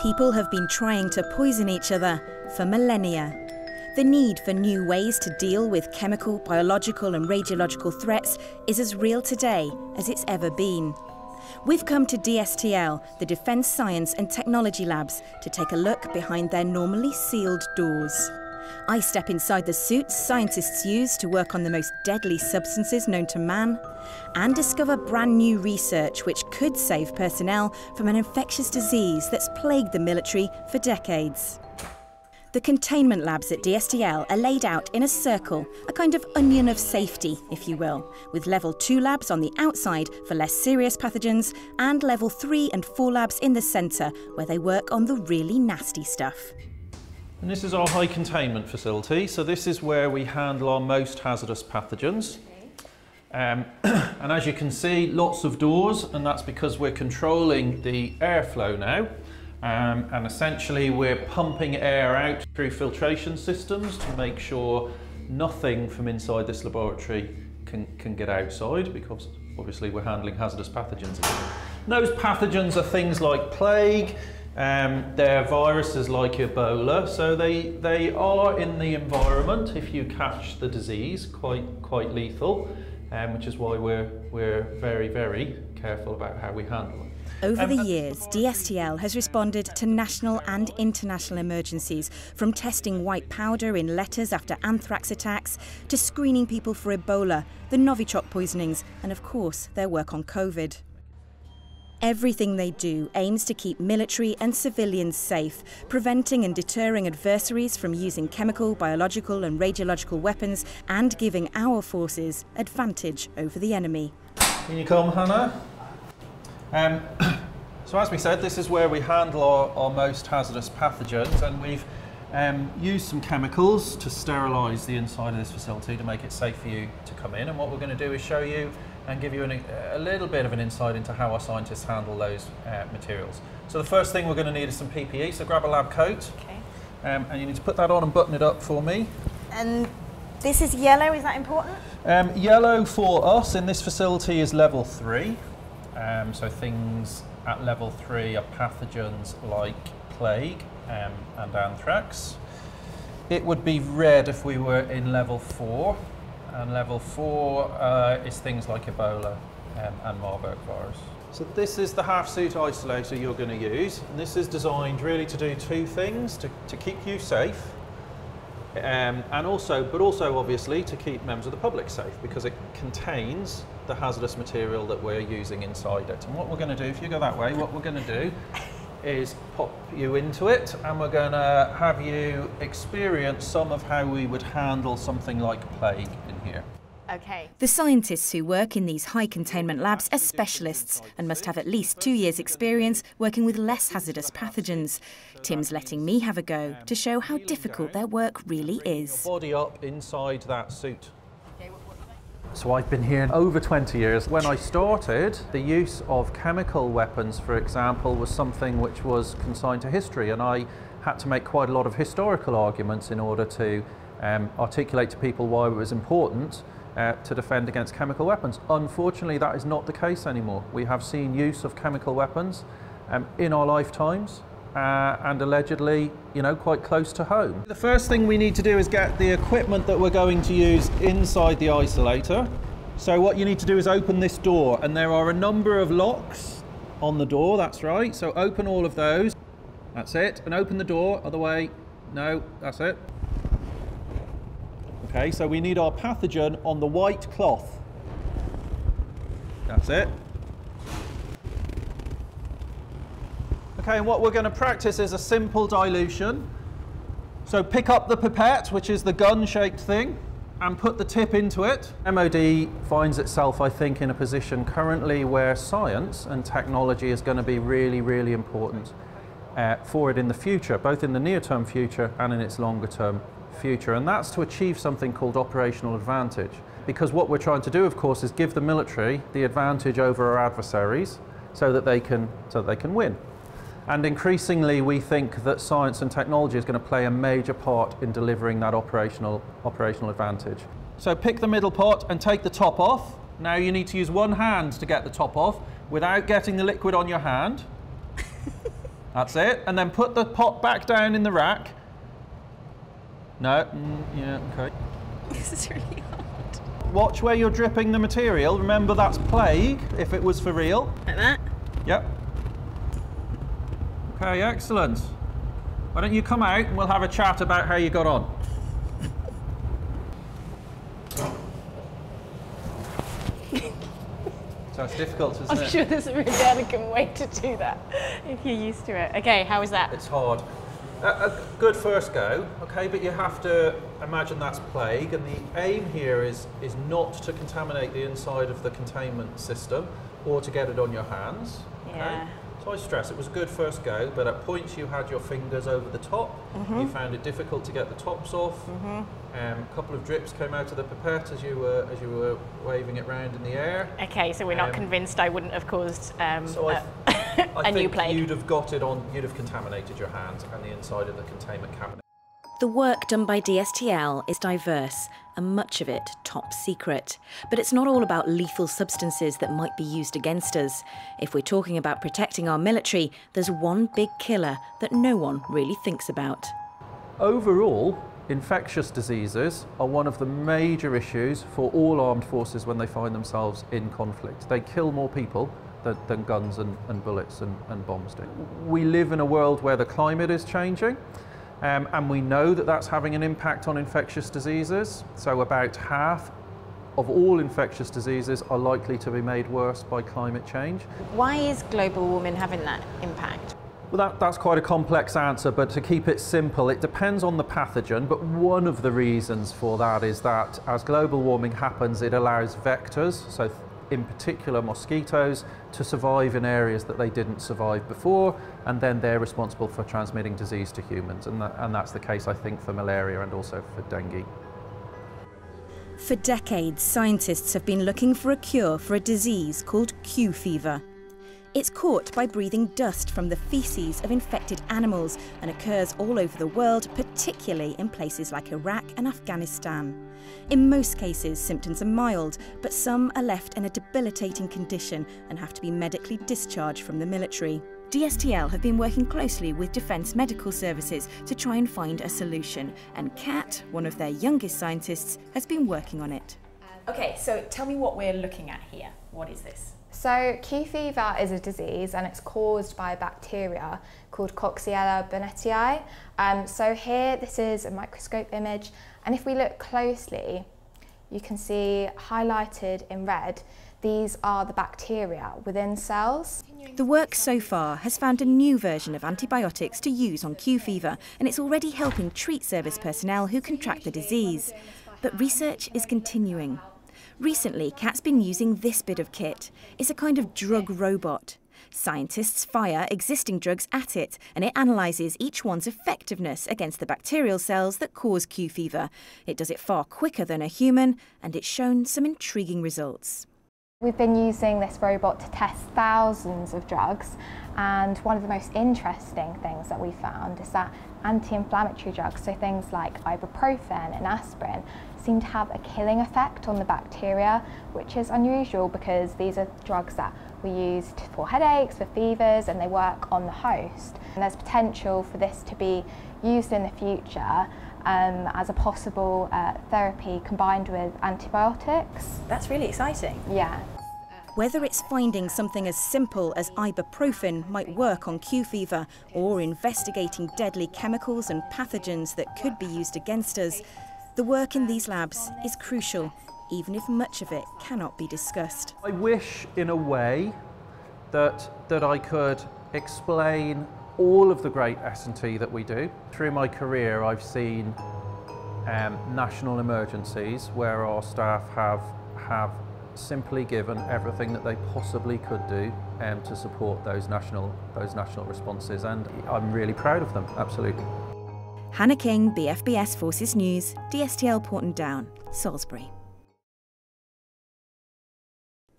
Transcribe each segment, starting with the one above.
People have been trying to poison each other for millennia. The need for new ways to deal with chemical, biological, and radiological threats is as real today as it's ever been. We've come to DSTL, the Defence Science and Technology Labs, to take a look behind their normally sealed doors. I step inside the suits scientists use to work on the most deadly substances known to man and discover brand new research which could save personnel from an infectious disease that's plagued the military for decades. The containment labs at DSTL are laid out in a circle, a kind of onion of safety, if you will, with level 2 labs on the outside for less serious pathogens and level 3 and 4 labs in the centre where they work on the really nasty stuff. And this is our high containment facility. So this is where we handle our most hazardous pathogens. Um, and as you can see, lots of doors, and that's because we're controlling the airflow now. Um, and essentially we're pumping air out through filtration systems to make sure nothing from inside this laboratory can, can get outside because obviously we're handling hazardous pathogens. And those pathogens are things like plague, um, they're viruses like Ebola, so they, they are in the environment if you catch the disease, quite, quite lethal, um, which is why we're, we're very, very careful about how we handle them. Over um, the years, DSTL has responded to national and international emergencies, from testing white powder in letters after anthrax attacks to screening people for Ebola, the Novichok poisonings, and of course, their work on COVID. Everything they do aims to keep military and civilians safe, preventing and deterring adversaries from using chemical, biological, and radiological weapons, and giving our forces advantage over the enemy. Can you come, Hannah? Um, so, as we said, this is where we handle our, our most hazardous pathogens, and we've um, used some chemicals to sterilise the inside of this facility to make it safe for you to come in. And what we're going to do is show you and give you an, a little bit of an insight into how our scientists handle those uh, materials. So the first thing we're going to need is some PPE, so grab a lab coat. Okay. Um, and you need to put that on and button it up for me. And this is yellow, is that important? Um, yellow for us in this facility is level three. Um, so things at level three are pathogens like plague um, and anthrax. It would be red if we were in level four. And level four uh, is things like Ebola um, and Marburg virus. So this is the half suit isolator you're going to use. And this is designed really to do two things, to, to keep you safe um, and also, but also obviously to keep members of the public safe because it contains the hazardous material that we're using inside it. And what we're going to do, if you go that way, what we're going to do is pop you into it and we're going to have you experience some of how we would handle something like plague in here. Okay. The scientists who work in these high containment labs are specialists and must have at least two years' experience working with less hazardous pathogens. Tim's letting me have a go to show how difficult their work really is. Body up inside that suit. So I've been here over 20 years. When I started, the use of chemical weapons, for example, was something which was consigned to history, and I had to make quite a lot of historical arguments in order to um, articulate to people why it was important uh, to defend against chemical weapons. Unfortunately, that is not the case anymore. We have seen use of chemical weapons um, in our lifetimes, uh, and allegedly, you know, quite close to home. The first thing we need to do is get the equipment that we're going to use inside the isolator. So what you need to do is open this door and there are a number of locks on the door, that's right. So open all of those, that's it. And open the door, other way, no, that's it. Okay, so we need our pathogen on the white cloth. That's it. Okay, and what we're going to practice is a simple dilution. So pick up the pipette, which is the gun-shaped thing, and put the tip into it. MOD finds itself, I think, in a position currently where science and technology is going to be really, really important uh, for it in the future, both in the near-term future and in its longer-term future. And that's to achieve something called operational advantage. Because what we're trying to do, of course, is give the military the advantage over our adversaries so that they can, so that they can win. And increasingly, we think that science and technology is going to play a major part in delivering that operational, operational advantage. So pick the middle pot and take the top off. Now you need to use one hand to get the top off without getting the liquid on your hand. That's it. And then put the pot back down in the rack. No, mm, yeah, okay. This is really hard. Watch where you're dripping the material. Remember that's plague if it was for real. Like that? Yep. Okay, excellent. Why don't you come out and we'll have a chat about how you got on. so it's difficult, isn't I'm it? sure there's a really elegant way to do that if you're used to it. Okay, how was that? It's hard. A, a good first go, okay, but you have to imagine that's plague, and the aim here is is not to contaminate the inside of the containment system or to get it on your hands. Okay? Yeah. I stress it was a good first go, but at points you had your fingers over the top. Mm-hmm. You found it difficult to get the tops off. Um, a couple of drips came out of the pipette as you were as you were waving it round in the air. Okay, so we're not Um, convinced I wouldn't have caused um, So a, I a new think plague. you'd have got it on. You'd have contaminated your hands and the inside of the containment cabinet. The work done by DSTL is diverse and much of it top secret. But it's not all about lethal substances that might be used against us. If we're talking about protecting our military, there's one big killer that no one really thinks about. Overall, infectious diseases are one of the major issues for all armed forces when they find themselves in conflict. They kill more people than, than guns and, and bullets and, and bombs do. We live in a world where the climate is changing. Um, and we know that that's having an impact on infectious diseases. So, about half of all infectious diseases are likely to be made worse by climate change. Why is global warming having that impact? Well, that, that's quite a complex answer, but to keep it simple, it depends on the pathogen. But one of the reasons for that is that as global warming happens, it allows vectors, so in particular mosquitoes, to survive in areas that they didn't survive before, and then they're responsible for transmitting disease to humans. And, that, and that's the case, I think, for malaria and also for dengue. For decades, scientists have been looking for a cure for a disease called Q fever. It's caught by breathing dust from the feces of infected animals and occurs all over the world, particularly in places like Iraq and Afghanistan. In most cases, symptoms are mild, but some are left in a debilitating condition and have to be medically discharged from the military. DSTL have been working closely with Defence Medical Services to try and find a solution, and Kat, one of their youngest scientists, has been working on it. Okay, so tell me what we're looking at here. What is this? So, Q fever is a disease and it's caused by a bacteria called Coxiella burnetii. Um, so, here this is a microscope image, and if we look closely, you can see highlighted in red these are the bacteria within cells. The work so far has found a new version of antibiotics to use on Q fever, and it's already helping treat service personnel who contract the disease. But research is continuing. Recently, Kat's been using this bit of kit. It's a kind of drug robot. Scientists fire existing drugs at it, and it analyses each one's effectiveness against the bacterial cells that cause Q fever. It does it far quicker than a human, and it's shown some intriguing results. We've been using this robot to test thousands of drugs, and one of the most interesting things that we found is that anti inflammatory drugs, so things like ibuprofen and aspirin, seem to have a killing effect on the bacteria, which is unusual because these are drugs that we used for headaches, for fevers, and they work on the host. And there's potential for this to be used in the future um, as a possible uh, therapy combined with antibiotics. That's really exciting. Yeah. Whether it's finding something as simple as ibuprofen might work on Q fever or investigating deadly chemicals and pathogens that could be used against us, the work in these labs is crucial, even if much of it cannot be discussed. I wish, in a way, that that I could explain all of the great S&T that we do. Through my career, I've seen um, national emergencies where our staff have have simply given everything that they possibly could do um, to support those national those national responses, and I'm really proud of them. Absolutely. Hannah King, BFBS Forces News, DSTL Porton Down, Salisbury.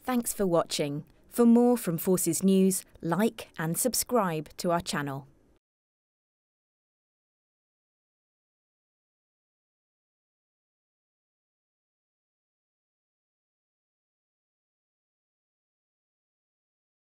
Thanks for watching. For more from Forces News, like and subscribe to our channel.